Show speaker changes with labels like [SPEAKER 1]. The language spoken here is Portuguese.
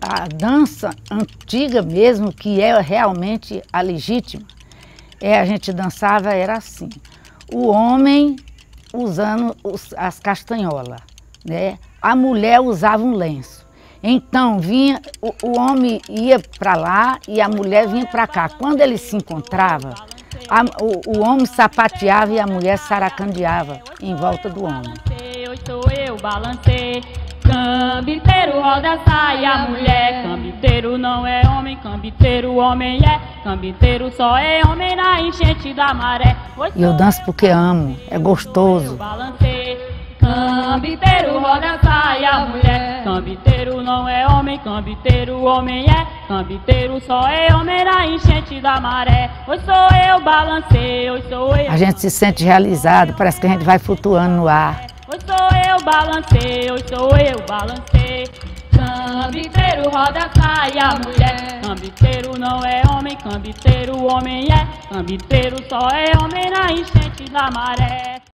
[SPEAKER 1] a dança antiga mesmo, que é realmente a legítima, é, a gente dançava, era assim. O homem usando os, as castanholas, né? A mulher usava um lenço. Então vinha, o, o homem ia para lá e a mulher vinha para cá. Quando eles se encontravam, a, o, o homem sapateava e a mulher saracandeava em volta do homem.
[SPEAKER 2] Sou eu, balancei. Cambiteiro roda sai a mulher. Cambiteiro não é homem, cambiteiro homem é. Cambiteiro só é homem na enchente da maré.
[SPEAKER 1] E eu danço porque amo, é gostoso.
[SPEAKER 2] Cambiteiro roda sai a mulher. Cambiteiro não é homem, cambiteiro homem é. Cambiteiro só é homem na enchente da maré. Hoje sou eu, balancei. Hoje sou eu.
[SPEAKER 1] A gente se sente realizado, parece que a gente vai flutuando no ar.
[SPEAKER 2] Balancei, hoje sou eu, balancei. Cambiteiro roda, sai a mulher. Cambiteiro não é homem, cambiteiro homem é. Cambiteiro só é homem na enchente da maré.